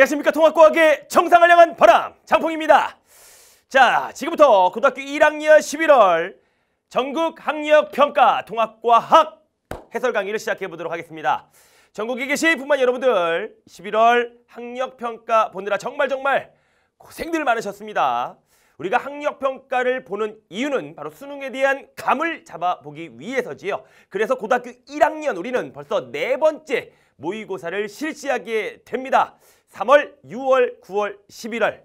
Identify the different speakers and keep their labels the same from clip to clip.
Speaker 1: 안녕하십니까 통합과학의 정상을 향한 바람 장풍입니다. 자 지금부터 고등학교 1학년 11월 전국 학력 평가 통합과학 해설 강의를 시작해 보도록 하겠습니다. 전국에 계신 뿐만 여러분들 11월 학력 평가 보느라 정말 정말 고생들 많으셨습니다. 우리가 학력 평가를 보는 이유는 바로 수능에 대한 감을 잡아보기 위해서지요. 그래서 고등학교 1학년 우리는 벌써 네 번째 모의고사를 실시하게 됩니다. 3월, 6월, 9월, 11월.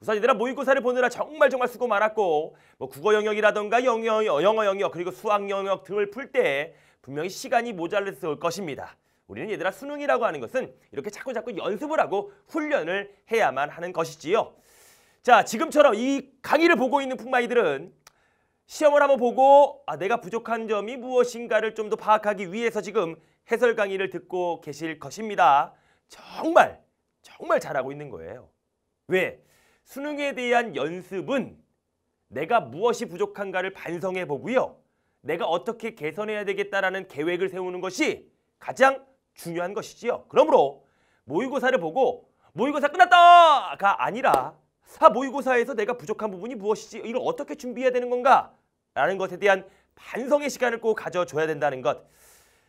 Speaker 1: 우선 얘들아 모의고사를 보느라 정말 정말 수고 많았고 뭐 국어 영역이라던가 영어, 영어 영역 그리고 수학 영역 등을 풀 때 분명히 시간이 모자랐을 것입니다. 우리는 얘들아 수능이라고 하는 것은 이렇게 자꾸 자꾸 연습을 하고 훈련을 해야만 하는 것이지요. 자 지금처럼 이 강의를 보고 있는 풍마이들은 시험을 한번 보고 아, 내가 부족한 점이 무엇인가를 좀 더 파악하기 위해서 지금 해설 강의를 듣고 계실 것입니다. 정말 정말 잘하고 있는 거예요. 왜? 수능에 대한 연습은 내가 무엇이 부족한가를 반성해 보고요. 내가 어떻게 개선해야 되겠다라는 계획을 세우는 것이 가장 중요한 것이지요. 그러므로 모의고사를 보고 모의고사 끝났다가 아니라 아, 모의고사에서 내가 부족한 부분이 무엇이지? 이걸 어떻게 준비해야 되는 건가? 라는 것에 대한 반성의 시간을 꼭 가져줘야 된다는 것.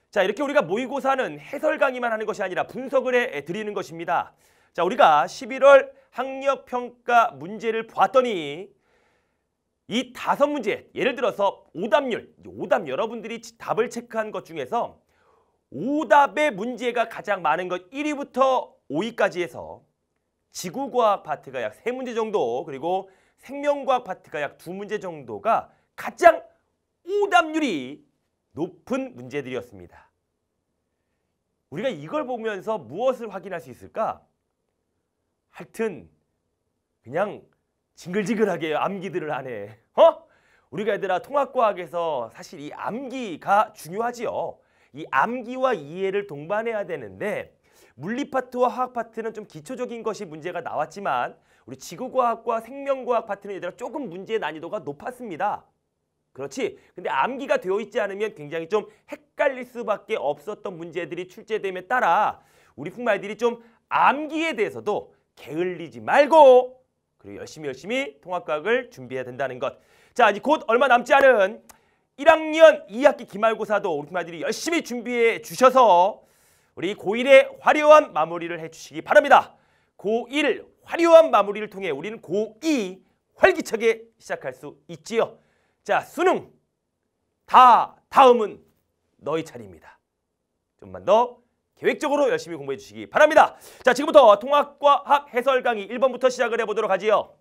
Speaker 1: 자, 이렇게 우리가 모의고사는 해설 강의만 하는 것이 아니라 분석을 해 드리는 것입니다. 자, 우리가 11월 학력평가 문제를 봤더니 이 다섯 문제, 예를 들어서 오답률, 오답 여러분들이 답을 체크한 것 중에서 오답의 문제가 가장 많은 것 1위부터 5위까지 해서 지구과학 파트가 약 세문제 정도 그리고 생명과학 파트가 약 두문제 정도가 가장 오답률이 높은 문제들이었습니다. 우리가 이걸 보면서 무엇을 확인할 수 있을까? 하여튼 그냥 징글징글하게 암기들을 하네. 어? 우리가 얘들아 통합과학에서 사실 이 암기가 중요하지요. 이 암기와 이해를 동반해야 되는데 물리 파트와 화학 파트는 좀 기초적인 것이 문제가 나왔지만 우리 지구과학과 생명과학 파트는 얘들아 조금 문제의 난이도가 높았습니다. 그렇지. 근데 암기가 되어 있지 않으면 굉장히 좀 헷갈릴 수밖에 없었던 문제들이 출제됨에 따라 우리 풍마이들이 좀 암기에 대해서도 게을리지 말고 그리고 열심히 열심히 통합과학을 준비해야 된다는 것. 자, 이제 곧 얼마 남지 않은 1학년 2학기 기말고사도 우리 풍마이들이 열심히 준비해 주셔서 우리 고1의 화려한 마무리를 해주시기 바랍니다. 고1 화려한 마무리를 통해 우리는 고2 활기차게 시작할 수 있지요. 자, 수능 다 다음은 너희 차례입니다. 좀만 더 계획적으로 열심히 공부해 주시기 바랍니다. 자, 지금부터 통합과학 해설 강의 1번부터 시작을 해보도록 하지요.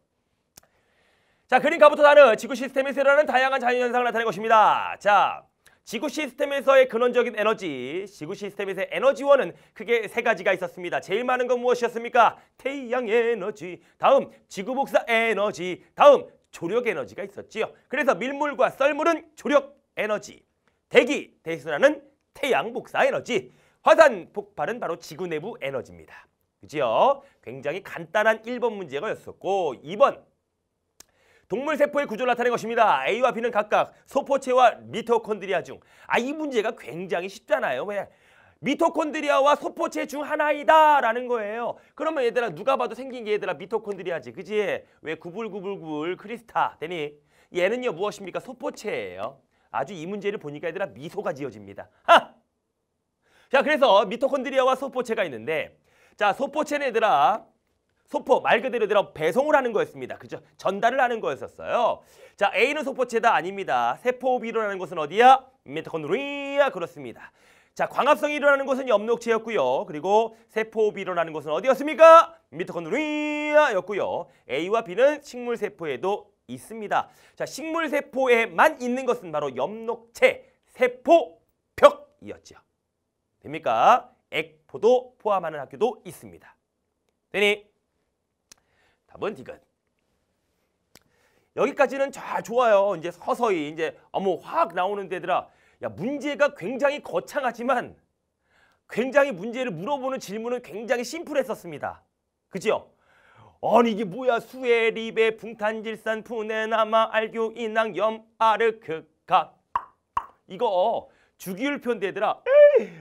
Speaker 1: 자, 그림가부터 다른 지구 시스템에서 일어나는 다양한 자연현상을 나타낸 것입니다. 자, 지구 시스템에서의 근원적인 에너지, 지구 시스템에서의 에너지원은 크게 세 가지가 있었습니다. 제일 많은 건 무엇이었습니까? 태양 에너지, 다음 지구 복사 에너지, 다음 조력 에너지가 있었지요. 그래서 밀물과 썰물은 조력 에너지, 대기, 대순환은 태양 복사 에너지, 화산 폭발은 바로 지구 내부 에너지입니다. 그지요? 굉장히 간단한 1번 문제가 였었고 2번 동물 세포의 구조를 나타낸 것입니다. A와 B는 각각 소포체와 미토콘드리아 중. 아, 이 문제가 굉장히 쉽잖아요. 왜? 미토콘드리아와 소포체 중 하나이다라는 거예요. 그러면 얘들아 누가 봐도 생긴 게 얘들아 미토콘드리아지. 그지? 왜 구불구불구불 크리스타 되니? 얘는요 무엇입니까? 소포체예요. 아주 이 문제를 보니까 얘들아 미소가 지어집니다. 하! 자, 그래서 미토콘드리아와 소포체가 있는데 자, 소포체는 얘들아 소포 말 그대로 배송을 하는 거였습니다. 그죠? 전달을 하는 거였었어요. 자, A는 소포체다 아닙니다. 일어나는 곳은 어디야? 미토콘드리아 그렇습니다. 자, 광합성이 일어나는 곳은 엽록체였고요. 그리고 세포호흡이 일어나는 곳은 어디였습니까? 미토콘드리아였고요. A와 B는 식물 세포에도 있습니다. 자, 식물 세포에만 있는 것은 바로 엽록체 세포벽이었죠. 됩니까? 액포도 포함하는 학교도 있습니다. 되니? 답은 디귿. 여기까지는 잘 좋아요. 이제 서서히 이제 어머 화학 나오는 데들아 야 문제가 굉장히 거창하지만 굉장히 문제를 물어보는 질문은 굉장히 심플했었습니다. 그죠? 아니 이게 뭐야 수에 리베 붕탄질산 푸네나마 알교 인낭 염 아르크가 이거 주기율표인데더라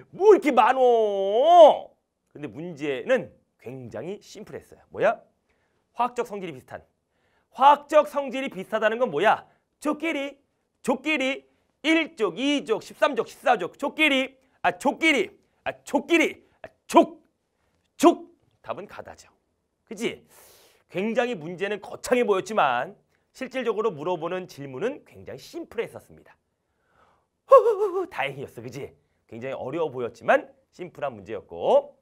Speaker 1: 뭐 이렇게 많어 근데 문제는 굉장히 심플했어요. 뭐야? 화학적 성질이 비슷한. 화학적 성질이 비슷하다는 건 뭐야? 족끼리, 족끼리, 1족, 2족, 13족, 14족, 족끼리, 아 족끼리, 아 족끼리, 아, 족, 족. 답은 가다죠. 그지? 굉장히 문제는 거창해 보였지만 실질적으로 물어보는 질문은 굉장히 심플했었습니다. 후후후 다행이었어, 그지? 굉장히 어려워 보였지만 심플한 문제였고